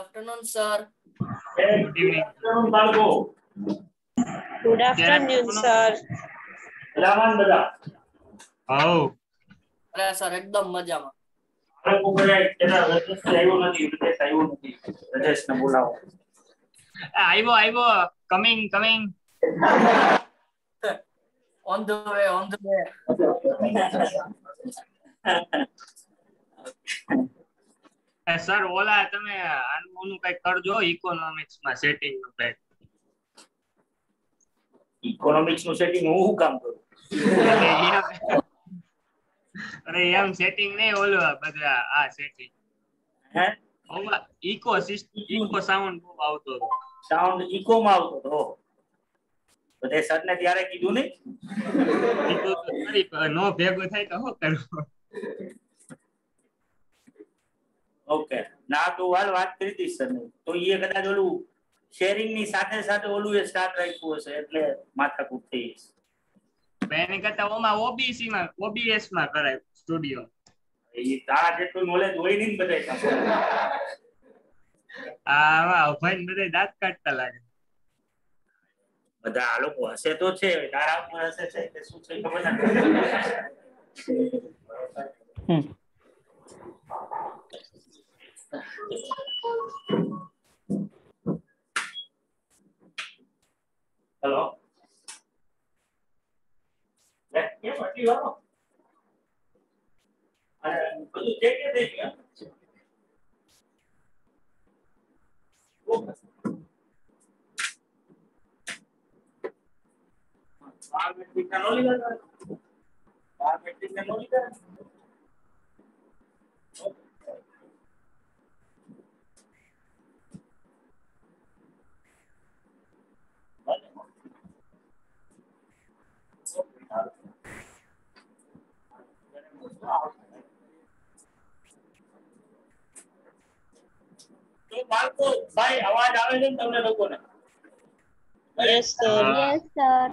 afternoon, sir. Good evening. બાળકો Good afternoon, sir. મજામાં ને બધા હઉ અરે સર એકદમ મજામાં બાળકો બધા તેના રજેશ આવ્યો નથી રજેશ આવ્યો નથી રજેશ ને બોલાવો આવ્યો આવ્યો coming coming on the way on the way Sir ઓલા તમે આનું કઈ કરજો ઇકોનોમિક્સમાં સેટિંગનું કઈ ઇકોનોમિક્સનું સેટિંગ હું શું કામ કરું? અરે એમ. સેટિંગ નહીં ઓલું બધા આ સેટિંગ હે? ઇકો સિસ્ટમ ઇકો સાઉન્ડ બહુ આવતો હતો. સાઉન્ડ ઇકો માં આવતો હતો બધે સર ને ત્યારે કીધું નહીં? તો નો ભેગું થાય તો શું કરવું? ઓકે ના તો હાલ વાત કરી હતી સર તો એ કદાચ ઓલું શેરિંગની સાથે સાથે ઓલું એ સ્ટાર્ટ રાખ્યું હશે એટલે માથાકૂટ થઈ જશે પણ એની કરતા ઓમાં ઓબીસી માં ઓબીએસમાં કરાય સ્ટુડિયો. એ તારા જેટલું નોલેજ હોય નહીં બધા આ આ ભાઈ બધે દાંત કાઢતા લાગે. બધા આ લોકો હશે તો છે તારા ઉપર હશે છે કે શું છે ખબર નથી Hello. Let me what you are. And could you take it again? बार मेट्रिक का नो लिखा था बार मेट्रिक का नो लिखा બાળકો ભાઈ અવાજ આવે છે ને તમને લોકોને Yes, sir. Yes, sir.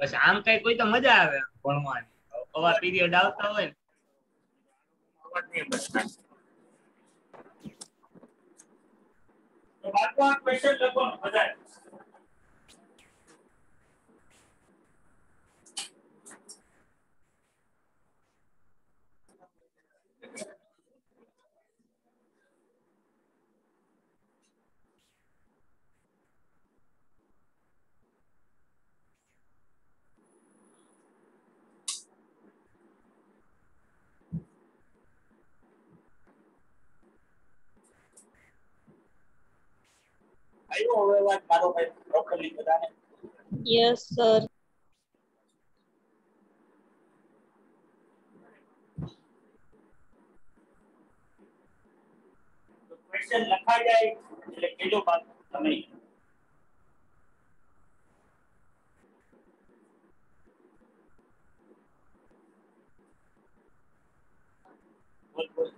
બસ આમ કઈ કોઈ તો મજા આવે ભણવાની આવા પીરિયડ આવતા હોય ને અવાજ નહીં બચતા. તો બાળકો આ question લખો ને બધાએ. આવ્યો હવે અવાજ મારો ભાઈ properly બધાને? Yes, sir. તો question લખાઈ જાય એટલે કહેજો બાળકો તમે બોલ, બોલ.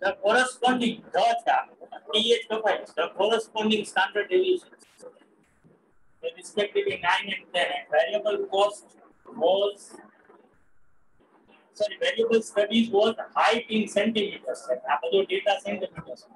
The corresponding data, pH profiles, the corresponding standard deviations, respectively 9 and 10, and variable cost was, sorry, variable studies was height in centimeters. Now, data centimeters.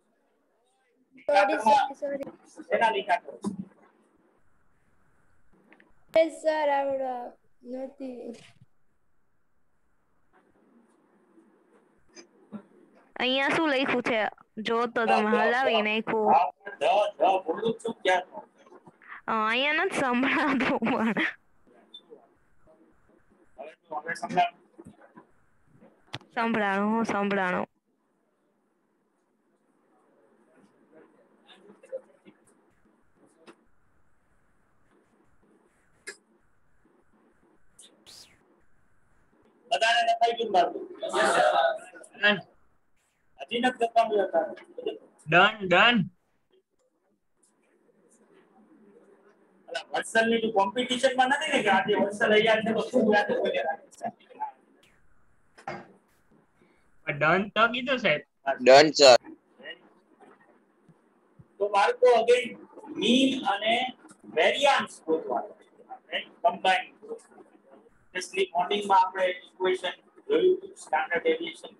Sorry, sorry, sorry. શેના લીધા કરો છો? Yes, sir, આવડે નથી. અહીંયા શું લખ્યું છે જો તો તમે હલાવી નાખ્યું હા, જ, જ, બોલું જ છું ક્યાં છો? અ, અહીંયા નથી સંભળાતું પણ હવે તું હવે સમજાવ. સંભળાણું હું સંભળાણું બધાને લખાઈ ગયું મારું ડન હજી નથી લખવાનું હતા ડન ડન અલા, વત્સલની તું કોમ્પિટિશનમાં નથી ને કે આજે વત્સલ અહીંયા છે તો શું યાદ કોઈને રાખીશ? ડન તો કીધું સાહેબ ડન સર તો બાળકો અગેન મીન અને વેરિયાન્સ શોધવાનું કમ્બાઈન સ્પેશિયલી મોર્નિંગમાં આપણે ઇક્વેશન જોયું સ્ટાન્ડર્ડ ડેવિએશન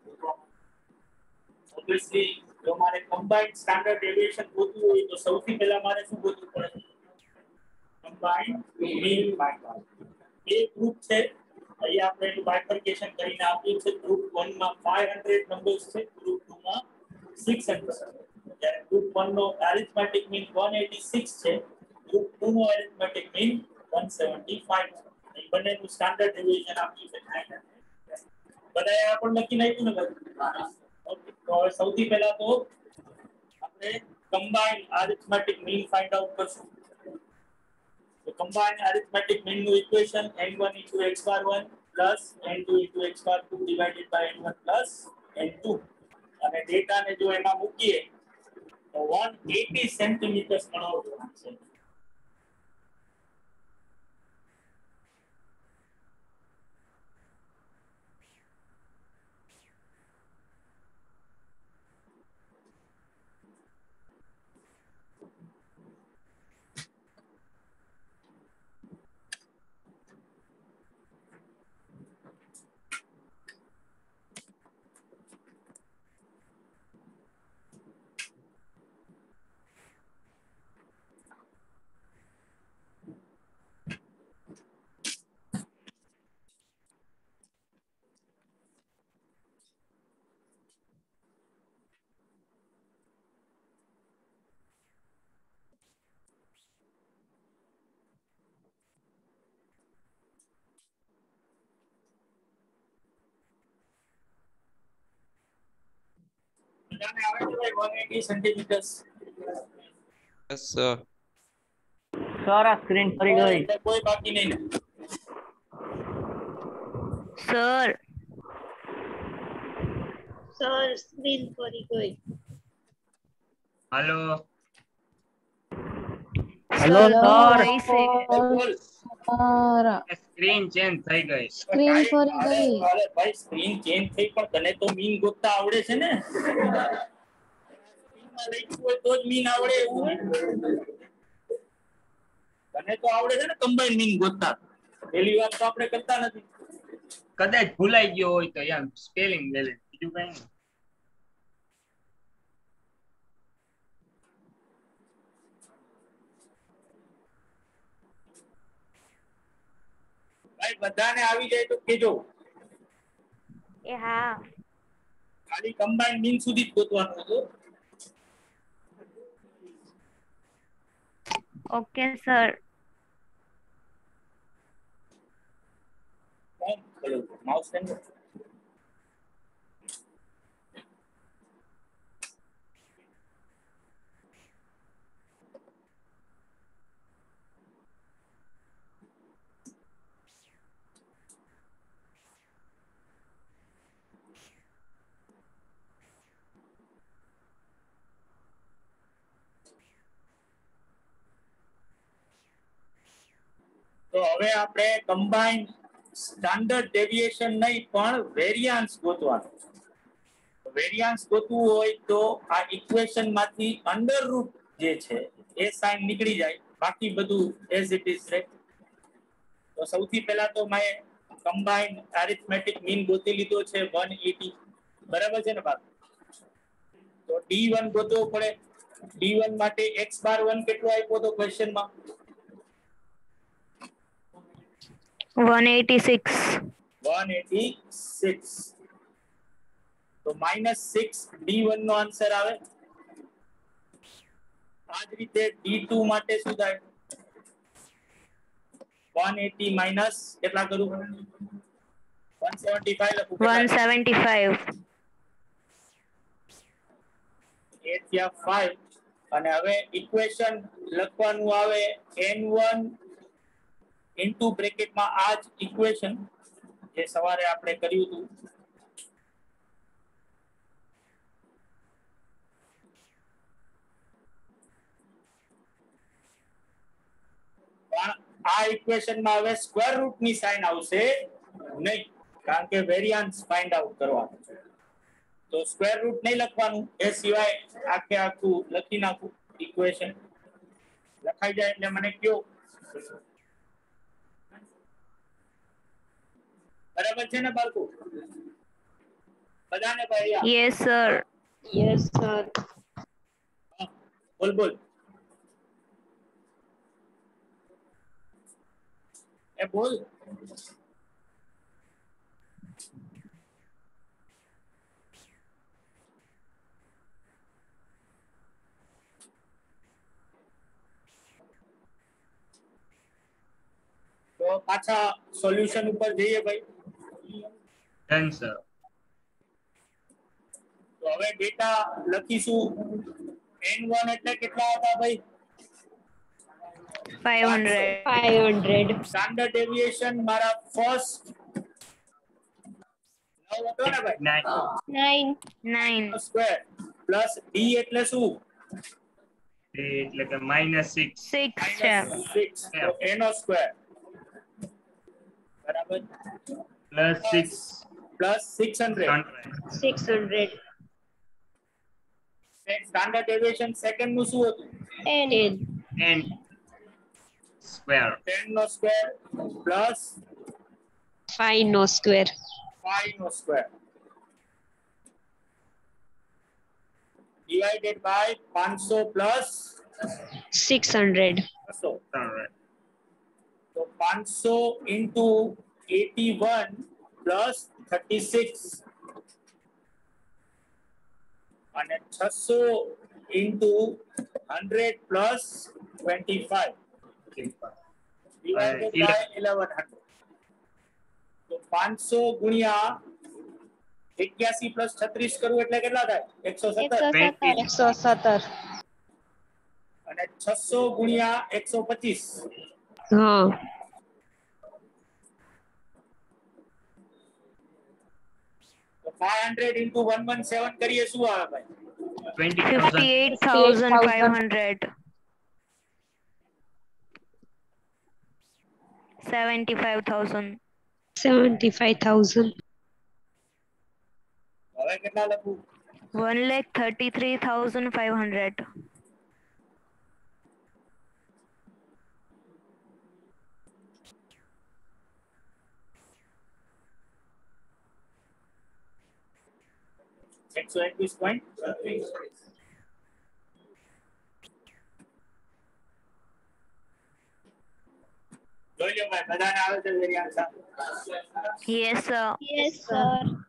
ઓબ્વિયસલી જો મારે કમ્બાઈન્ડ સ્ટાન્ડર્ડ ડેવિએશન ગોતવું હોય તો સૌથી પહેલા મારે શું ગોતવું પડે કમ્બાઈન્ડ મીન બાય બે ગ્રુપ છે અહીંયા આપણે એનું બાયફર્કેશન કરીને આપ્યું છે ગ્રુપ 1 માં 500 નંબર્સ છે ગ્રુપ 2 માં 600 જ્યારે ગ્રુપ 1 નો arithmetic mean 186 છે ગ્રુપ 2 નો arithmetic mean 175 છે એ બંનેનું સ્ટાન્ડર્ડ ડેવિએશન આપ્યું છે 900 બધાએ આ પણ લખી નાખ્યું ને બધું ઓકે તો હવે સૌથી પહેલા તો આપણે combine arithmetic mean find out કરશું તો combine arithmetic mean નું equation n1 into x bar 1 plus n2 into x bar 2 divided by n1 plus n2 અને ડેટા ને જો એમાં મૂકીએ તો 180 સેન્ટીમીટર ગણો છે yes, sir. सारा स्क्रीन पर ही गई कोई बाकी नहीं सर सर स्क्रीन पर ही गई। Hello hello sir. सारा સ્ક્રીન ચેન્જ થઈ ગઈ. સ્ક્રીન ફરી ગઈ. અરે ભાઈ સ્ક્રીન ચેન્જ થઈ પણ તને તો મીન ગોતતા આવડે છે ને? તો જ મીન આવડે એવું તને તો આવડે છે ને કમ્બાઈન મીન ગોતતા. પેલી વાર તો આપણે કરતા નથી. કદાચ ભૂલાઈ ગયો હોય તો એમ સ્પેલિંગ લે લે બીજું કઈ નહીં. ભાઈ બધાને આવી જાય તો કેજો એ હા ખાલી કમ્બાઈન મીન સુધી જ ગોતવાનું હતું ઓકે સર કોણ ખોલ્યું માઉસ સેન્ટર તો હવે આપણે કમ્બાઈન સ્ટાન્ડર્ડ ડેવિએશન નહીં, પણ વેરિયાન્સ ગોતવાનું વેરિયાન્સ ગોતવું હોય તો આ ઇક્વેશનમાંથી અંડર રૂટ જે છે, એ સાઇન નીકળી જાય. બાકી બધું એઝ ઇટ ઇઝ રહે તો સૌથી પહેલા તો મેં કમ્બાઇન્ડ એરિથમેટિક મીન ગોતી લીધો છે 180 બરાબર છે ને બાપ? તો D1 ગોતવો પડે. D1 માટે x બાર 1 કેટલો આપ્યો તો ક્વેશ્ચનમાં 186 186 તો -6 d1 નો આન્સર આવે. આ જ રીતે d2 માટે અને હવે ઇક્વેશન લખવાનું આવે એન વન ઇન્ટુ બ્રેકેટમાં આ જ ઇક્વેશન જે સવારે આપણે કર્યું હતું. આ ઇક્વેશનમાં હવે સ્ક્વેર રૂટની સાઇન આવશે નહીં. કારણ કે વેરિયાન્સ ફાઇન્ડ આઉટ કરવાનું છે. તો સ્ક્વેર રૂટ નહીં લખવાનું. એ સિવાય આખે આખું લખી નાખું ઇક્વેશન લખાઈ જાય એટલે મને કયો. બરાબર છે ને બાળકો બધાને ભાઈ આ. યસ સર યસ સર હા, બોલ બોલ એ બોલ તો પાછા સોલ્યુશન ઉપર જઈએ ભાઈ ડન સર તો હવે ડેટા લખીશું n1 એટલે કેટલા હતા ભાઈ five hundred five hundred standard deviation મારા ફર્સ્ટ નવ હતો ને ભાઈ nine nine nine square plus D એટલે શું એટલે કે માઇનસ સિક્સ સિક્સ છે સિક્સ તો એનો સ્ક્વેર બરાબર plus 6 plus 600 600 standard deviation second નું શું હતું n n square 10 નો square plus 5 નો square 5 નો square divided by 500 plus 600 600 so 500 into 81 plus 36 અને છસો into 100 તો 500 ગુણ્યા 81 પ્લસ 36 કરવું એટલે કેટલા થાય? 117 117 અને 600 ગુણ્યા 125 હા. તો 500 into 117 કરીએ શું આવે ભાઈ 28500 75000 75000 હવે કેટલા લખું 133500 And so at this point, Yes, sir. Yes, sir.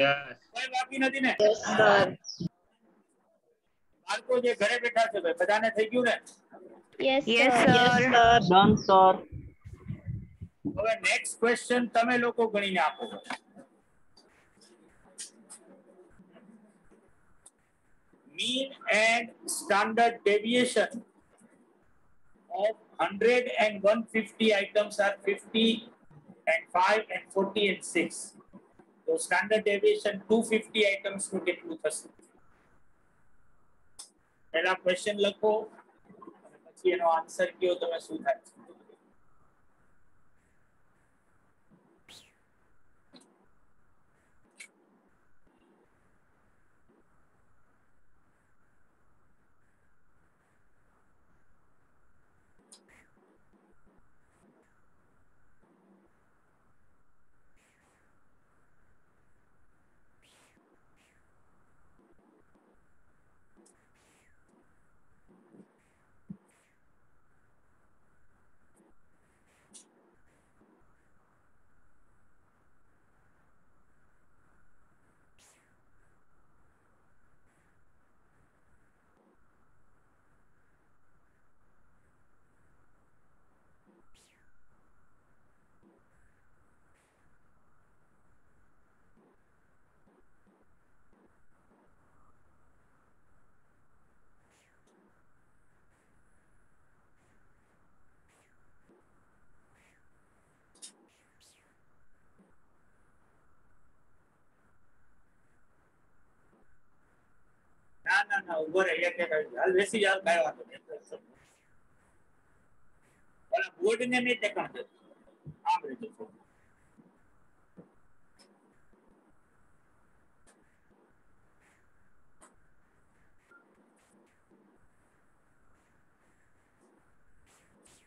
Yes કોઈ બાકી નથી ને સર બાળકો જે ઘરે બેઠા છે ભાઈ બધાને થઈ ગયું ને yes Yes, sir sir. Done sir હવે નેક્સ્ટ ક્વેશ્ચન તમે લોકો ગણીને આપો mean and standard deviation of 100 and 150 items are 50 and 5 and 40 and 6 તો સ્ટાન્ડર્ડ ડેવિએશન 250 આઇટમ્સ નું કેટલું થશે પહેલા ક્વેશ્ચન લખો અને પછી એનો આન્સર કયો તમે શું થાય છે ના ના ના ઉભો રહે એક એક હાલ બેસી જાવ કાંઈ વાંધો નહીં ઓલા બોર્ડ ને નહીં ટેકણ દે આમ રીતે થોડું.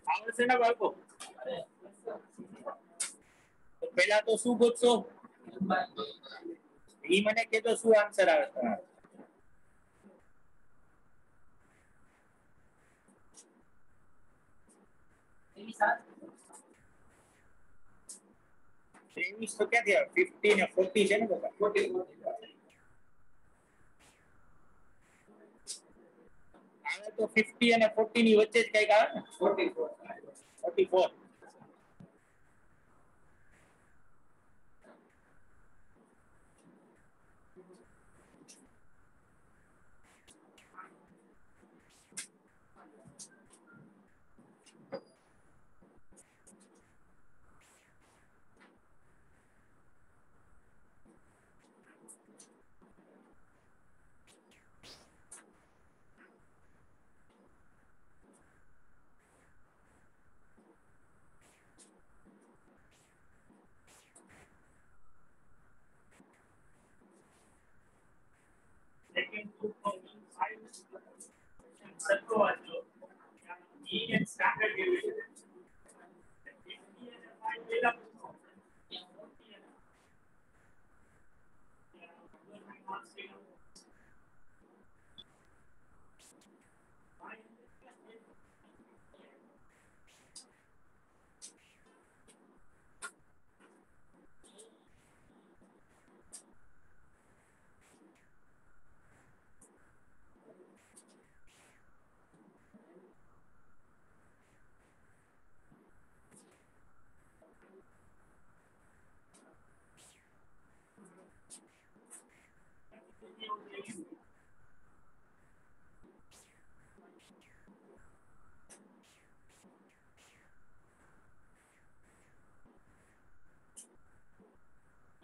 આવડશે ને બાળકો તો પહેલા તો શું ગોતશો ઈ મને કહેતો શું આન્સર આવે તમારો તો ક્યાંથી ફિફ્ટી ને ફોર્ટી છે ને તો ફિફ્ટી અને ફોર્ટી ની વચ્ચે જ કંઈક આવે ને? Forty four. second standard deviation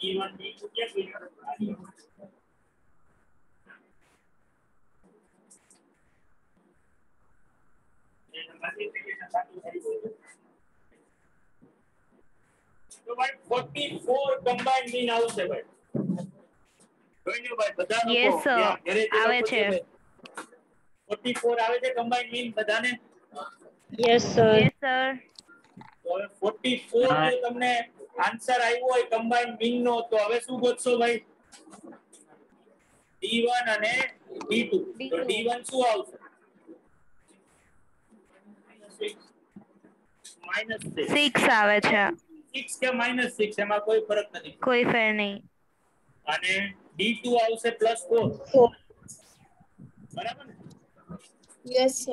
E અને five પેલા પૂછો. E1 B2 ક્યાં કોઈ તો ભાઈ 44 કમ્બાઈન્ડ મીન આવશે ભાઈ જોઈ લો ભાઈ બધા લોકો Yes, sir. ત્યાં ઘરે જે આવે લોકો છે. ભાઈ. 44 આવે છે કમ્બાઈન્ડ મીન બધાને Yes, sir. યસ સર તો હવે 44 જો તમને આન્સર આવ્યો હોય કમ્બાઈન્ડ મીન નો તો હવે શું ગોતશો ભાઈ? D1 અને D2 તો D1 શું આવશે? માઇનસ સિક્સ આવે છે. સિક્સ કે માઇનસ સિક્સ એમાં કોઈ ફરક નથી. કોઈ ફેર નહીં. અને D2 આવશે પ્લસ ફોર બરાબર ને? Yes,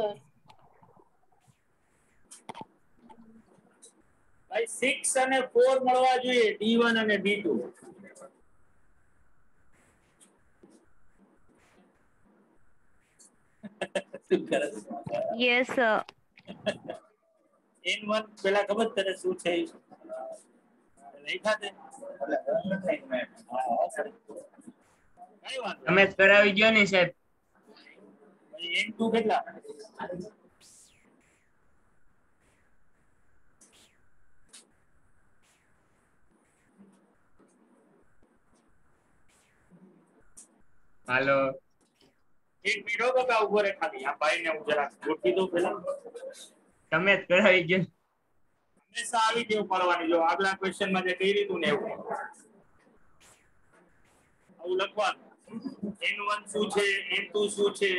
ભાઈ સિક્સ અને ફોર મળવા જોઈએ D1 અને D2 શું કરે છે? યસ સર N1 પેલા ખબર તને શું છે? તમે કરાવી ગયો ને સાહેબ. નહીં. N2 કેટલા? હાલો. એક મિનિટ હો કાકા ઊભો રે ખાલી આ ભાઈ ને હું જરાક ગોઠવી દઉં પેલા તમે જ કરાવી ગયો. હંમેશા આવી ગયું પાડવાની જો આગલા ક્વેશ્ચનમાં જે કહી દીધું ને એવું. આવું લખવાનું. N1 શું છે? N2 શું છે?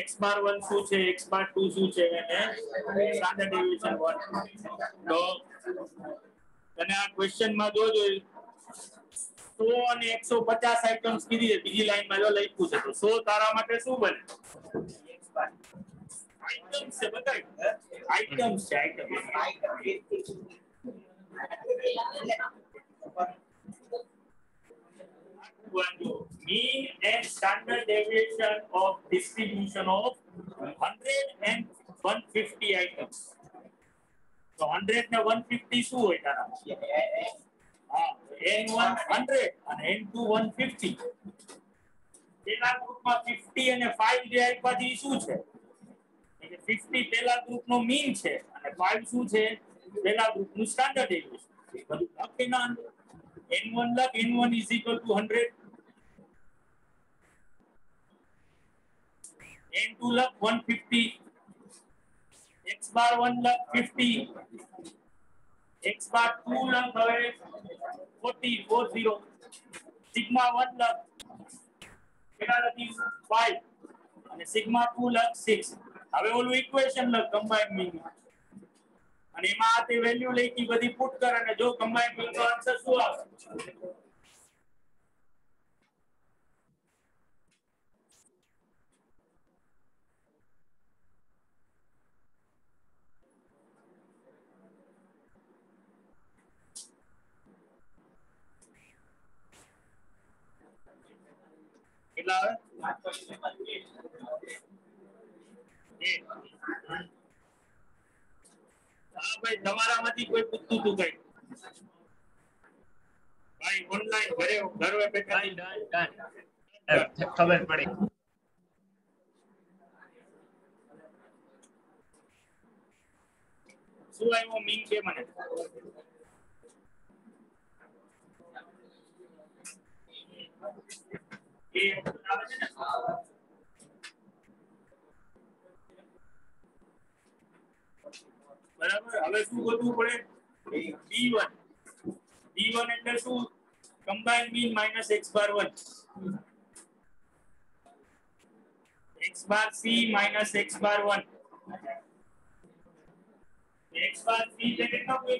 X બાર 1 શું છે? X બાર 2 શું છે? અને સ્ટાન્ડર્ડ ડેવિએશન 1 તો તને આ ક્વેશ્ચનમાં જોજો 100 અને 150 આઇટમ્સ કીધી છે બીજી લાઈન માં જો લખ્યું છે તો 100 તારા માટે શું બને આઇટમ્સ છે બતાય આઇટમ્સ છે items mean and standard deviation of distribution of 100 and 150 items. તો 100 ને 150 શું હોય તારા હા n1 100 અને n2 150 પેલા ગ્રુપમાં 50 અને 5 જે આપ્યા છે ઈ શું છે એટલે 50 પેલા ગ્રુપનો મીન છે અને 5 શું છે પેલા ગ્રુપનું સ્ટાન્ડર્ડ ડેવિએશન બધું લખી ના અંદર n1 લખ n1 is equal to 100 n2 લખ 150 x bar 1 લખ 50 x bar 2 લખ હવે 40 40 સિગ્મા 1 લખ કેટલા લખી 5 અને સિગ્મા 2 લખ 6 હવે ઓલું ઇક્વેશન લખ કમ્બાઈન મીન અને એમાં આ તે વેલ્યુ લખી બધી પુટ કર અને જો કમ્બાઈન મીન નો આન્સર શું આવે કેટલા આવે એ. હા ભાઈ તમારામાંથી કોઈ પૂછતું તું કઈ ભાઈ ઓનલાઈન ઘરે ઘરે બેઠા ડન ડન ડન ખબર પડી શું આવ્યો મીન કે મને એ આવે છે ને બરાબર હવે શું ગોતવું પડે D1 D1 એટલે શું combine mean minus x bar 1 x bar c minus x bar 1 x bar c એટલે કેટલો કોઈ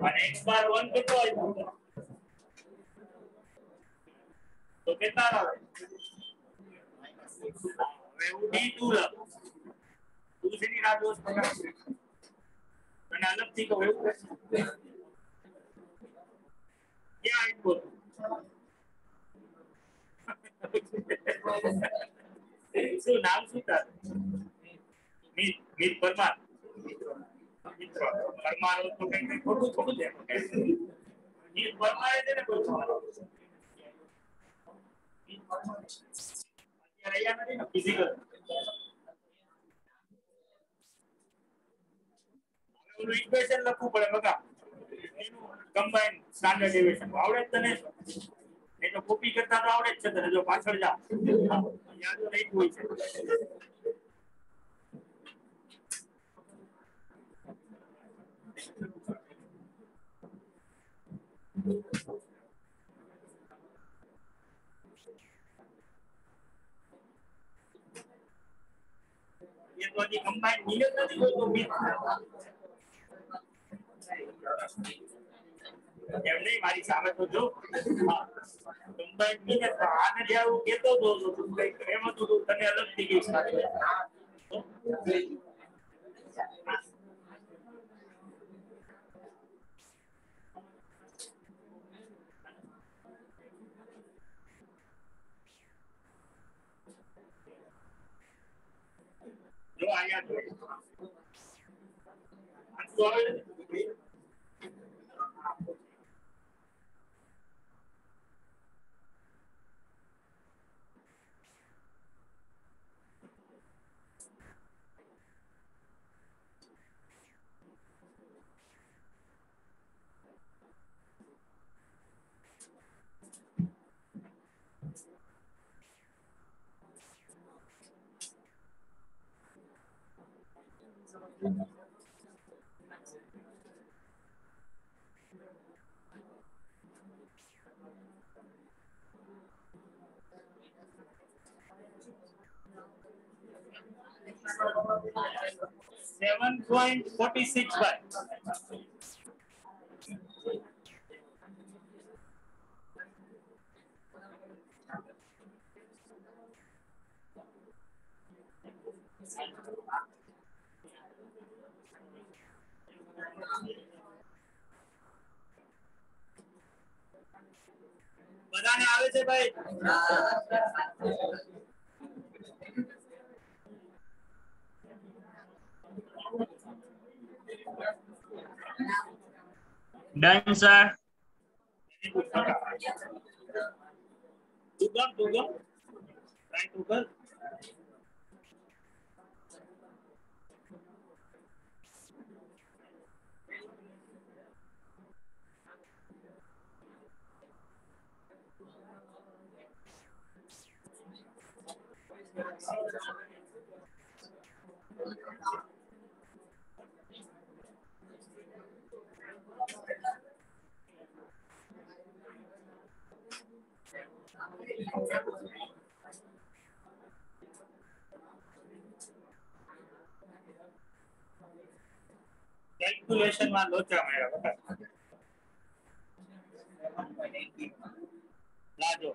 અને x બાર 1 કેટલો આવ્યો તો કેટલા આવે હવે હું D2 લખ તું શેની રાહ જોશ બકા? અને અલગથી કહું એવું ક્યાં આવ્યો તું? શું નામ શું તારું મીત મીત પરમાર મિત્ર પરમાર હોય તો કઈ કઈ ખોટું થોડું છે મીત પરમાર છે ને કોઈ અત્યારે અહીંયા નથી ને ફિઝિકલ ઓલું ઇક્વેશન લખવું પડે બકા એનું કમ્બાઈન સ્ટાન્ડર્ડ ડેવિએશન આવડે જ તને એ તો કોપી કરતા તો આવડે જ છે તને જો પાછળ જા હા, યાદ નહીં હોય છે એ તો હજી કમ્બાઈન મિલ જ નથી કોઈ તો મિલ એમ નહીં મારી સામે તો જો હા કમ્બાઈન મિલ જ આને જે હું કહેતો હતો તો તું કઈક એમ હતું તો તને અલગ થઈ ગઈ સાથે I got there. I'm sorry. 1.46 bye બધાને આવે છે भाई dancer google google try google Thank you. Calculation માં લોચા મળ્યા બટા લાજો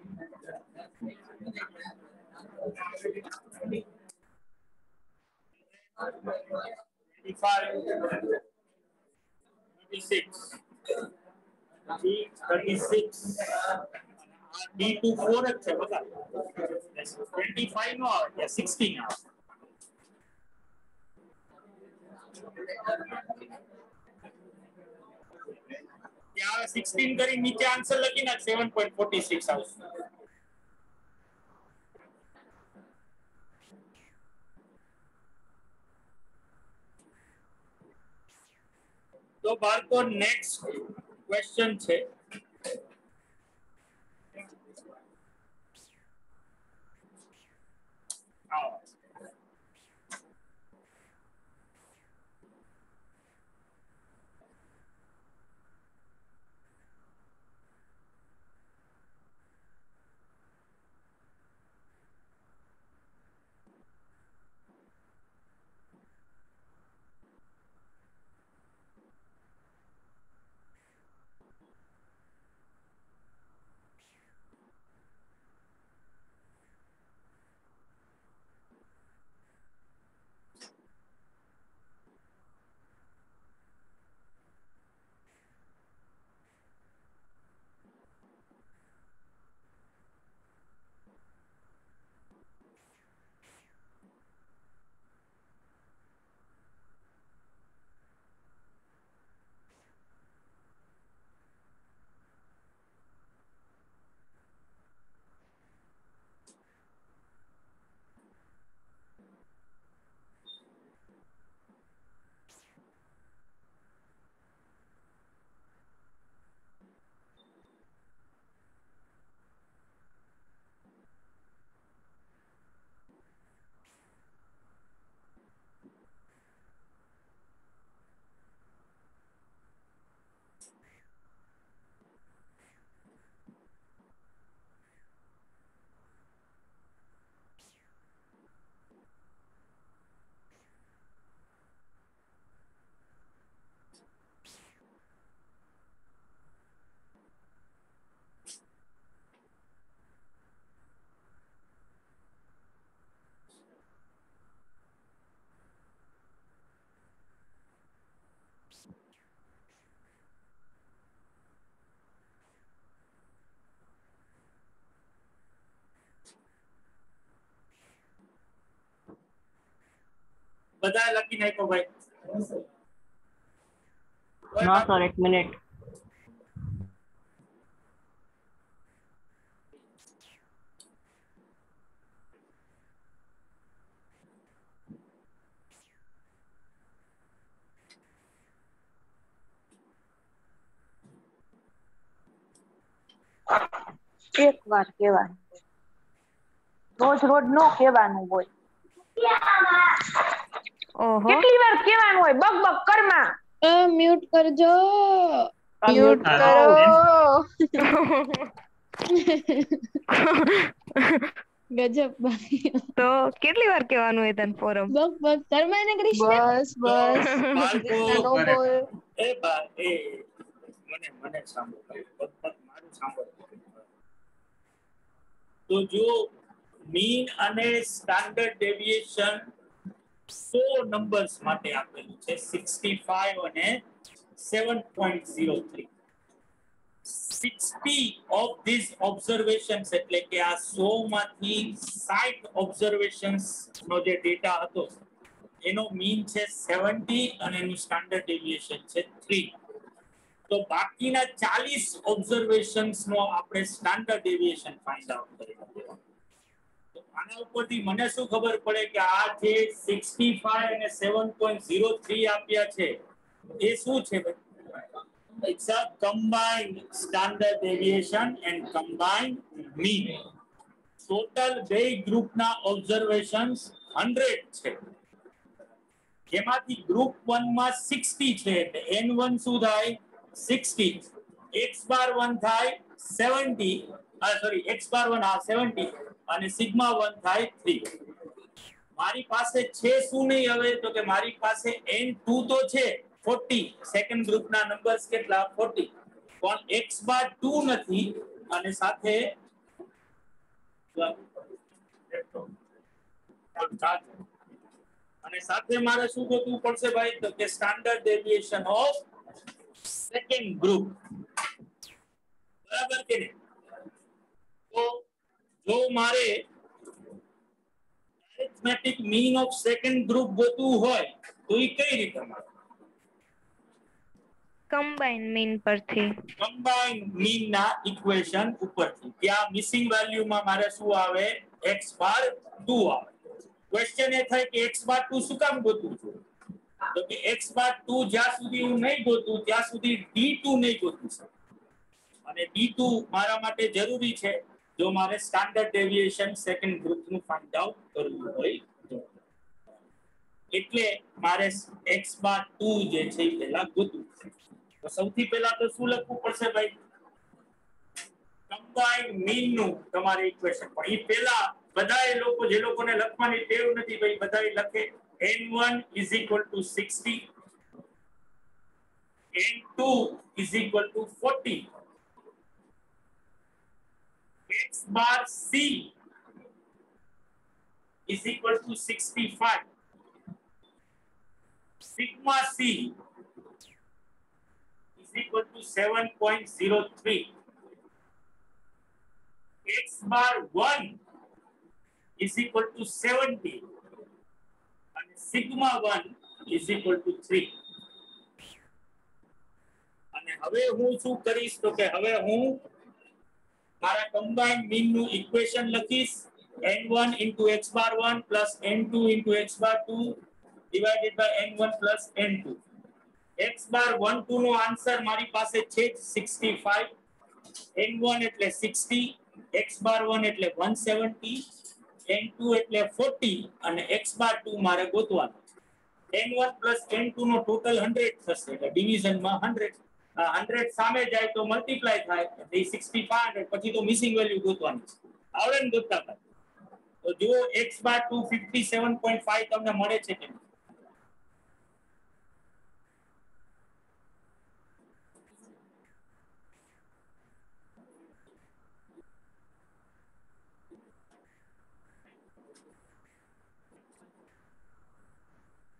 ડી ટુ ફોર જ છે બતા ટ્વેન્ટી ફાઈવ નો આવે સિક્સટીન આવે ત્યાં 16 કરી નીચે આન્સર લખી નાખ 7.46 આવશે તો બાળકો નેક્સ્ટ ક્વેશ્ચન છે બધા લખી નાખો ભાઈ No, sir, એક મિનિટ એક વાર કહેવાનું રોજ રોજ નો કહેવાનું હોય ઓહો કેટલી વાર કહેવાનું હોય? બક બક કરમાં. આ મ્યુટ કરજો. મ્યુટ કરો. ગજબ તો કેટલી વાર કહેવાનું હોય તને ફોરમ બક બક. કરમાય ને કૃષ્ણ? બસ બસ. નો બોલ એ બા એ. મને મને સાંભળો બક પદ મારું સાંભળો તો જો મીન અને સ્ટાન્ડર્ડ ડેવિએશન સો નંબર્સ માટે આપેલું છે 65 અને 7.03 60 ઓફ ધીસ ઓબ્ઝર્વેશન્સ એટલે કે આ 100 માંથી 60 ઓબ્ઝર્વેશન્સ નો જે ડેટા હતો, એનો મીન છે 70 અને એનું સ્ટાન્ડર્ડ ડેવિએશન છે 3 તો બાકીના 40 ઓબ્ઝર્વેશન્સ નો આપણે સ્ટાન્ડર્ડ ડેવિએશન ફાઇન્ડ આઉટ કરી આના ઉપરથી મને શું ખબર પડે કે આ જે 65 અને 7.03 આપ્યા છે, એ શું છે it's a combined standard deviation and combined mean total બે ગ્રુપના ઓબ્ઝર્વેશન્સ 100 છે. જેમાંથી ગ્રુપ 1 માં 60 છે, એટલે n1 શું થાય? 60 x બાર 1 થાય 70 આ સોરી x બાર 1 આ 70 અને સિગ્મા 1 થાય 3 મારી પાસે છે શું નહીં હવે? તો કે મારી પાસે n2 તો છે 40 સેકન્ડ ગ્રુપના નંબર્સ કેટલા? 40 પણ x બાર 2 નથી અને સાથે અને સાથે મારે શું ગોતવું પડશે ભાઈ? તો કે standard deviation of second group બરાબર કે નહીં તો જો મારે arithmetic mean of second group ગોતવું હોય તો એ કઈ રીતે મળે કમ્બાઈન મીન પરથી કમ્બાઇન મીન ના ઇક્વેશન ઉપરથી ત્યાં મિસિંગ વેલ્યુમાં મારે શું આવે x બાર 2 આવે ક્વેશ્ચન એ થાય કે x બાર 2 શું કામ ગોતું છું તો કે x બાર 2 જ્યાં સુધી હું નહીં ગોતું, ત્યાં સુધી d2 નહીં ગોતું અને d2 મારા માટે જરૂરી છે, જો મારે સ્ટાન્ડર્ડ ડેવિએશન સેકન્ડ ગ્રુપનું ફાઇન્ડ આઉટ કરવું હોય. એટલે મારે x બાર 2 જે છે એ પહેલા ગોતવું તો સૌથી પહેલા તો શું લખવું પડશે ભાઈ? કમ્બાઇન્ડ મીનનું તમારે ઇક્વેશન પણ એ પહેલા બધા લોકો, જે લોકોને લખવાની ટેવ નથી, ભાઈ બધા લખે. N1 is equal to 60 n2 is equal to 40 x bar c is equal to 65 sigma c is equal to 7.03 x bar 1 is equal to 70 and sigma 1 is equal to 3 અને હવે હું શું કરીશ તો કે હવે હું મારા કમ્બાઇન્ડ મીન નું ઇક્વેશન લખીશ n1 into x bar 1 plus n2 into x bar 2 divided by n1 plus n2 x bar 1 2 નો આન્સર મારી પાસે છે જ 65 n1 એટલે 60 x bar 1 એટલે 170 એન ટુ એટલે ફોર્ટી અને એક્સ બાર ટુ મારે ગોતવાનો છે. N one plus n two નો ટોટલ હંડ્રેડ થશે એટલે ડિવિઝનમાં હંડ્રેડ હંડ્રેડ સામે જાય તો મલ્ટીપ્લાય થાય, એટલે સિક્સટી પાંચ પછી તો મિસિંગ વેલ્યુ ગોતવાની છે. આવડે ગોતતા તો જો x bar two fifty seven point five તમને મળે છે કે નહીં?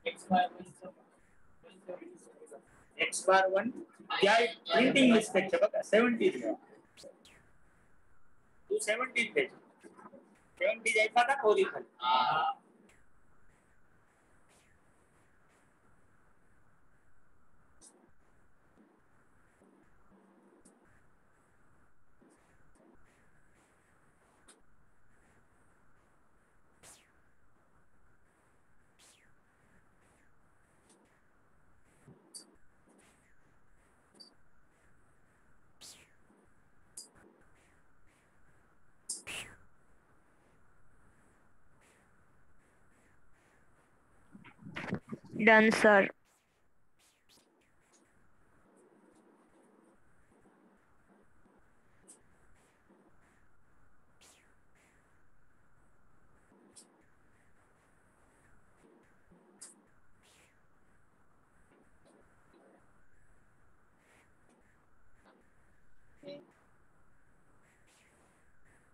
x bar 1 x bar 1 क्या प्रिंटिंग मिस्टेक आहे बघा 17 ला तू 17 पेज 17 जायचा का कोरी खाली done sir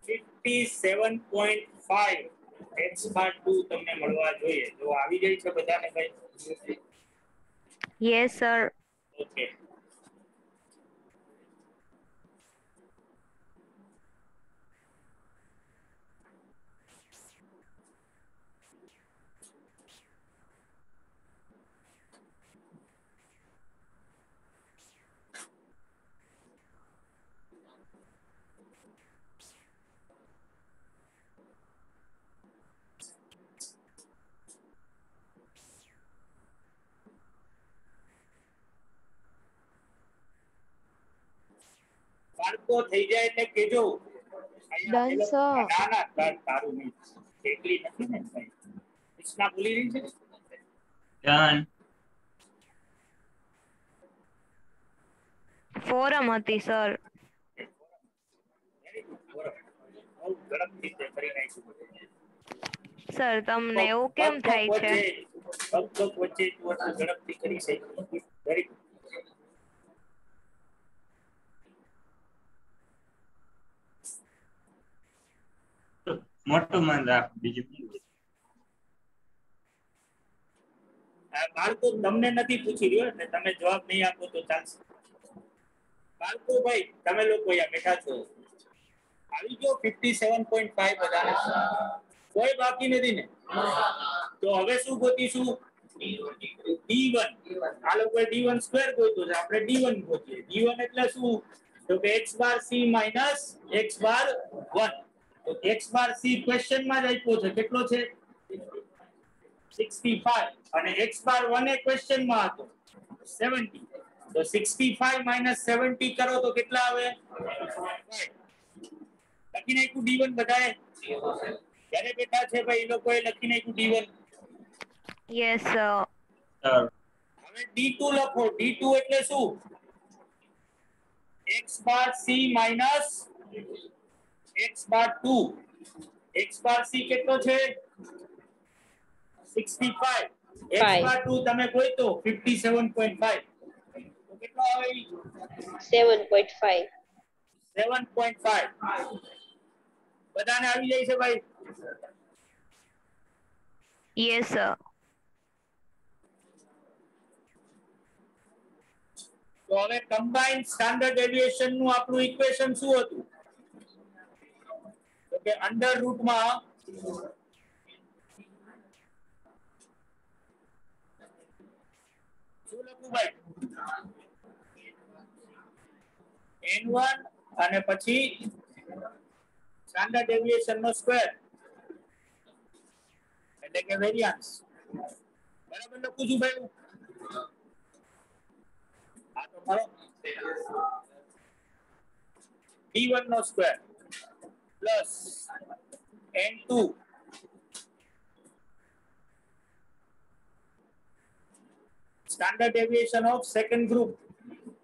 Fifty-seven point five. X bar 2 તમને મળવા જોઈએ. જો આવી જાય છે બધાને કઈ યસ સર ઓકે બાળકો થઈ જાય એટલે કેજો અહીંયા Done, પેલો- sir. ના ના તાર- તારું નહીં એટલી નથી ને ભાઈ કૃષ્ણા બોલી રહી છે ડન ફોરમ હતી સર Very good, બરાબર. બહુ ઝડપથી તે કરી નાખ્યું સર તમને એવું કેમ પગ પગ થાય છે વચ્ચે- પગ પગ વચ્ચે તું આટલું ઝડપથી કરી શકી મોટું મન રાખ બીજું શું હોય? આ બાળકો તમને નથી પૂછી રહ્યો એટલે તમે જવાબ નહીં આપો તો ચાલશે બાળકો ભાઈ તમે લોકો અહીંયા બેઠા છો આવી ગયો ફિફ્ટી સેવન પોઈન્ટ ફાઈવ બધાને કોઈ બાકી નથી ને તો હવે શું ગોતીશું ડી વન આ લોકોએ ડી વન સ્ક્વેર ગોત્યું છે આપણે ડી વન ગોતીએ ડી વન એટલે શું તો કે x bar C minus x bar one તો એક્સ બાર સી ક્વેશ્ચનમાં જ આપ્યો છે. કેટલો છે? 65 અને x બાર 1 એ ક્વેશ્ચનમાં હતો. 70 તો 65 માઇનસ 70 કરો તો કેટલા આવે? લખી નાખ્યું d1 બધાએ? જ્યારે બેઠા છે ભાઈ? એ લોકોએ લખી નાખ્યું d1 યસ સર સર હવે d2 લખો. D2 એટલે શું? X bar c minus x bar 2 x bar c કેટલો છે 65 x Five. બાર 2 તમે કોઈ તો 57.5 તો કેટલો આવે ઈ? સેવન પોઈન્ટ ફાઈવ 7.5 બધાને આવી જાય છે ભાઈ યસ સર તો હવે કમ્બાઇન્ડ સ્ટાન્ડર્ડ ડેવિએશન નું આપણું ઇક્વેશન શું હતું તો કે અંડર રૂટમાં શું લખું ભાઈ? N1 અને પછી સ્ટાન્ડર્ડ ડેવિએશન નો સ્ક્વેર એટલે કે વેરિયાન્સ બરાબર લખું છું ભાઈ આ તો ખરો. D1 no square plus n two standard deviation of second group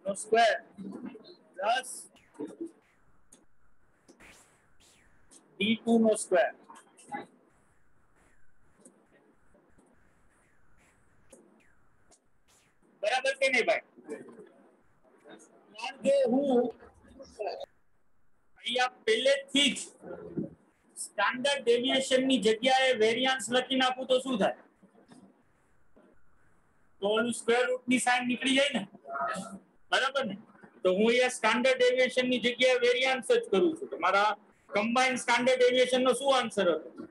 no square plus d2 no square बराबर के नहीं भाई नॉट दे हु અહીંયા પહેલેથી જ સ્ટાન્ડર્ડ ડેવિએશન ની જગ્યાએ વેરિયાન્સ લખી નાખું તો શું થાય તો ઓલું સ્ક્વેર રૂટ ની સાઈન નીકળી જાય ને બરાબર ને તો હું અહીંયા સ્ટાન્ડર્ડ ડેવિએશન ની જગ્યાએ વેરિયાન્સ જ કરું છું તમારા કમ્બાઇન્ડ સ્ટાન્ડર્ડ ડેવિએશન નો શું આન્સર હતો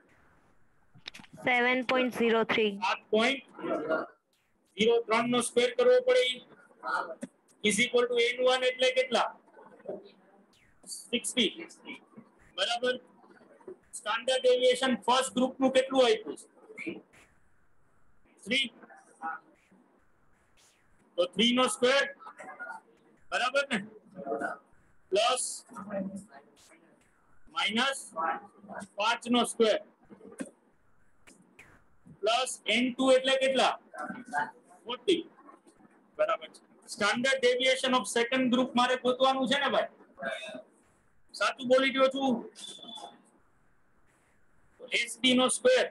સેવન પોઈન્ટ ઝીરો થ્રી સાત પોઈન્ટ ઝીરો ત્રણ નો સ્ક્વેર કરવો પડે is equal to N one એટલે કેટલા સિક્સટી બરાબર સ્ટાન્ડર્ડ ડેવિએશન ફર્સ્ટ ગ્રુપ નું કેટલું આપ્યું છે થ્રી તો થ્રી નો સ્ક્વેર બરાબર ને પ્લસ માઇનસ પાંચ નો સ્ક્વેર પ્લસ એન ટુ એટલે કેટલા ફોર્ટી બરાબર છે standard deviation of second group મારે ગોતવાનું છે ને ભાઈ સાચું બોલી રહ્યો છું. એસડી નો સ્ક્વેર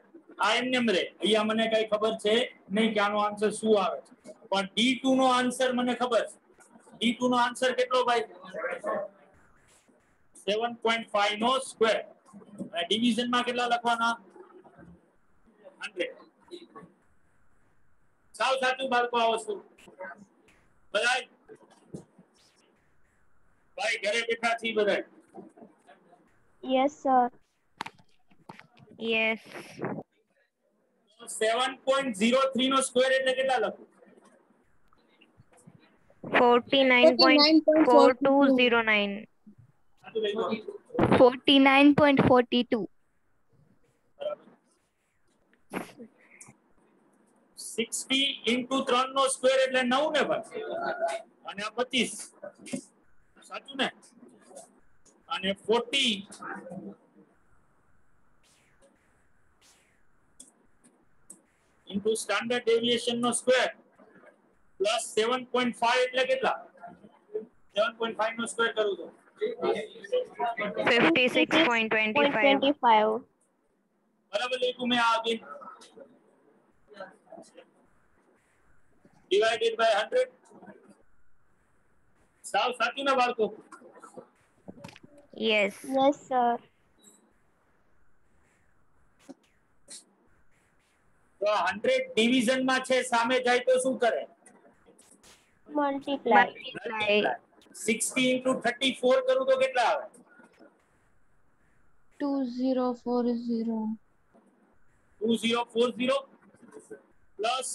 આ એમને એમ રે અહીંયા મને કઈ ખબર છે? નહીં કે આનો આન્સર શું આવે છે? પણ ડી ટુ નો આન્સર મને ખબર છે. ડી ટુ નો આન્સર કેટલો ભાઈ? સેવન પોઈન્ટ ફાઈવ નો સ્ક્વેર ડિવિઝનમાં કેટલા લખવાના? સાવ સાચું બાળકો આ વસ્તુ બધા ભાઈ, ઘરે બેઠા છીએ બધા yes sir yes seven point zero three નો સ્ક્વેર એટલે કેટલા લખું forty nine point four two zero nine સાચું લઈ લો forty nine point forty two sixty into ત્રણ નો સ્ક્વેર એટલે નવ ને ભાઈ અને આ પચીસ સાચું ને અને ફોર્ટી ઇન્ટુ સ્ટાન્ડર્ડ ડેવિએશન નો square plus seven point five એટલે કેટલા સેવન પોઈન્ટ ફાઈવ નો સ્ક્વેર કરું તો fifty six point twenty five twenty five બરાબર લખ્યું મેં આ આગળ ડિવાઇડેડ બાય હંડ્રેડ સાવ સાચું ને બાળકો યસ યસ સર તો હંડ્રેડ ડિવિઝન માં છે સામે જાય તો શું કરે multiply multiply sixty into thirty four કરું તો કેટલા આવે two zero four zero two zero four zero plus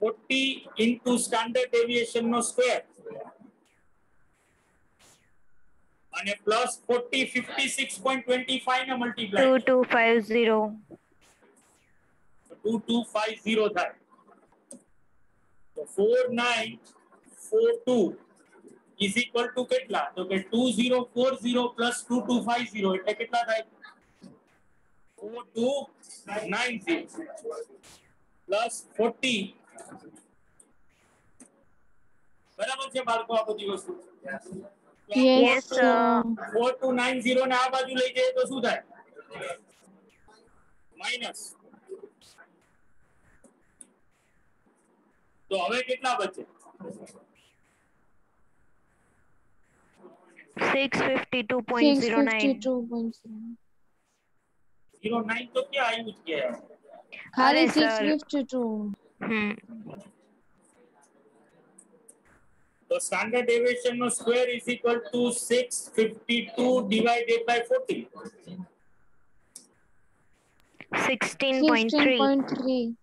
forty into standard deviation નો સ્ક્વેર અને plus forty fifty six point twenty five ને two multiply two five zero two two five zero થાય તો four nine four two is equal to કેટલા તો કે two zero four zero plus two two five zero એટલે કેટલા થાય four two nine zero plus forty બરાબર છે બાળકો આ બધી વસ્તુ yes four two nine zero ને આ બાજુ લઈ જઈએ તો શું થાય માઇનસ તો હવે કેટલા બચે six fifty two point zero nine zero nine તો ક્યાં તો standard deviation no square is equal to 652 divided by 40 16.3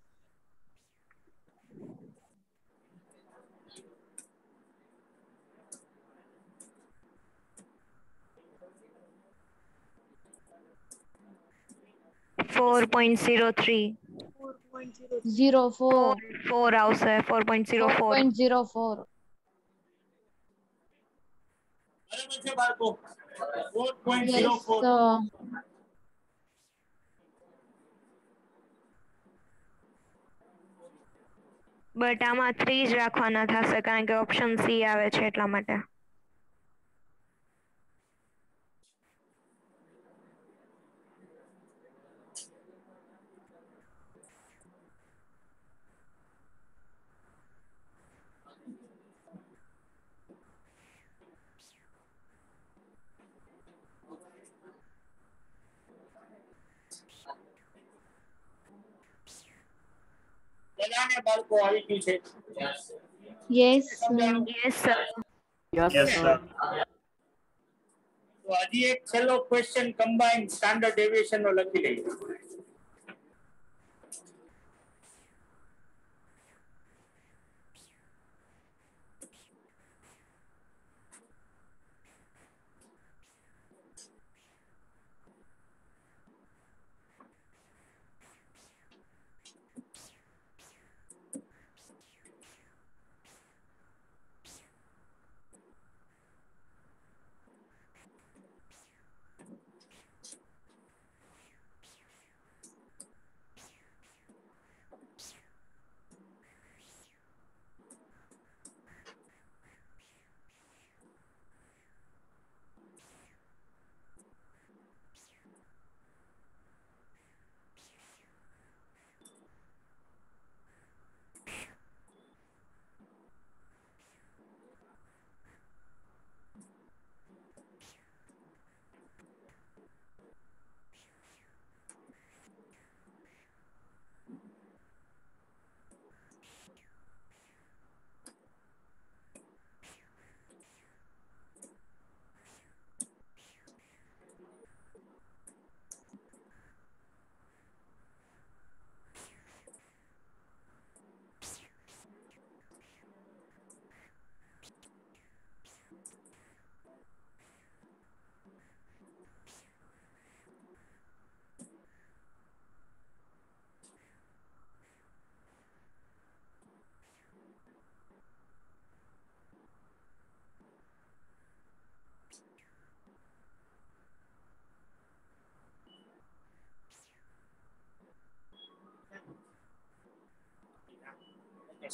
4.03 4.04 4 આવશે 4.04 4.04 Yes, so બટ આમાં થ્રી જ રાખવાના થશે કારણ કે ઓપ્શન સી આવે છે એટલા માટે બધાને બાળકો આવી ગયું છે yes yes sir Yes, sir. તો હજી એક છેલ્લો ક્વેશ્ચન કમ્બાઇન સ્ટાન્ડર્ડ ડેવિએશન નો લખી લઈએ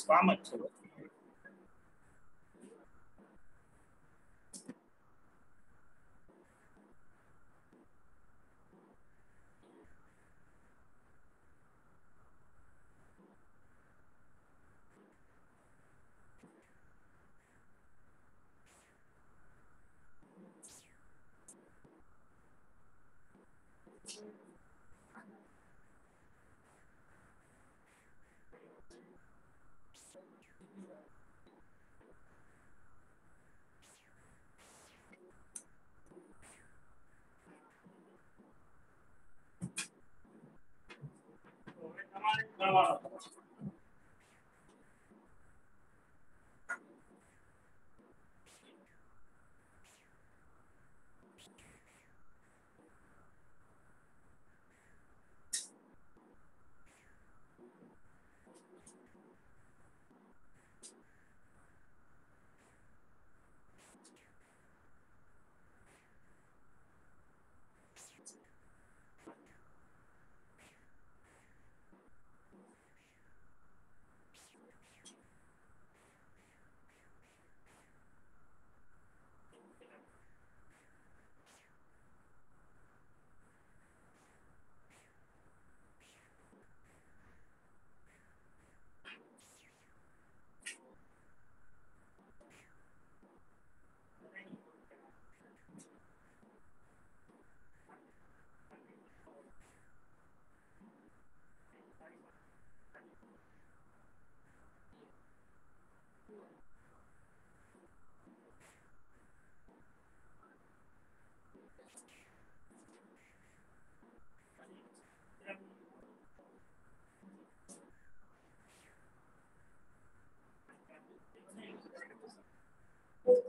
farmer too.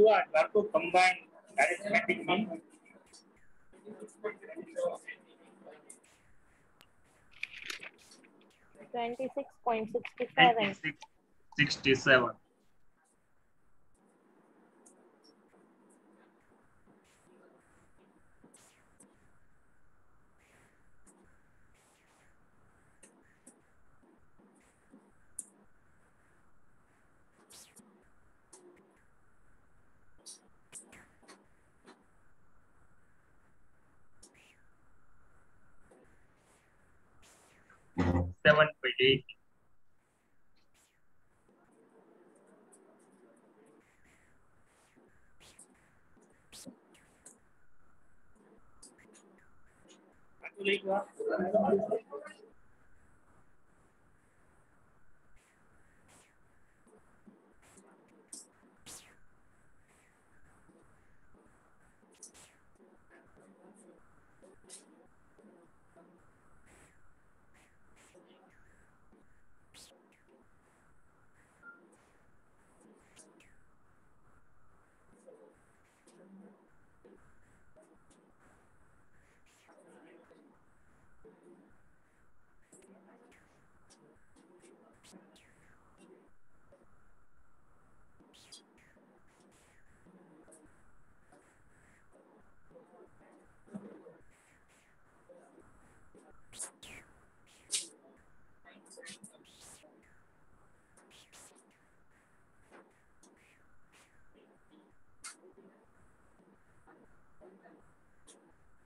to हुआ अखबार to combine arithmetic mean. Twenty-six point sixty-seven. Sixty-seven. 7.8 Thank you.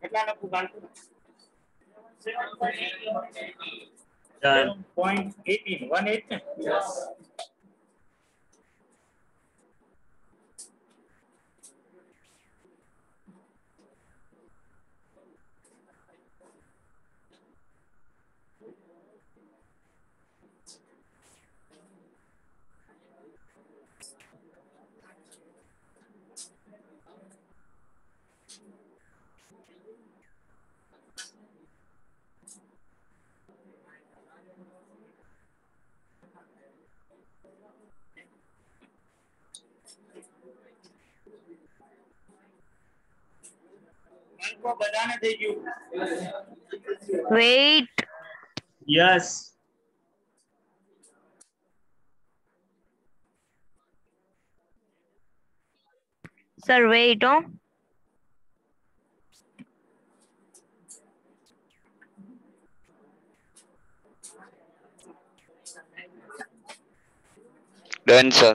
કેટલા લખું બાળકો Done. Point eighteen one eight ને બાળકો को बताने दीजिए वेट यस सर वेट हो Done, sir.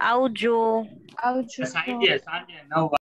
આવજો. આવજો સાંજે સાંજે નવ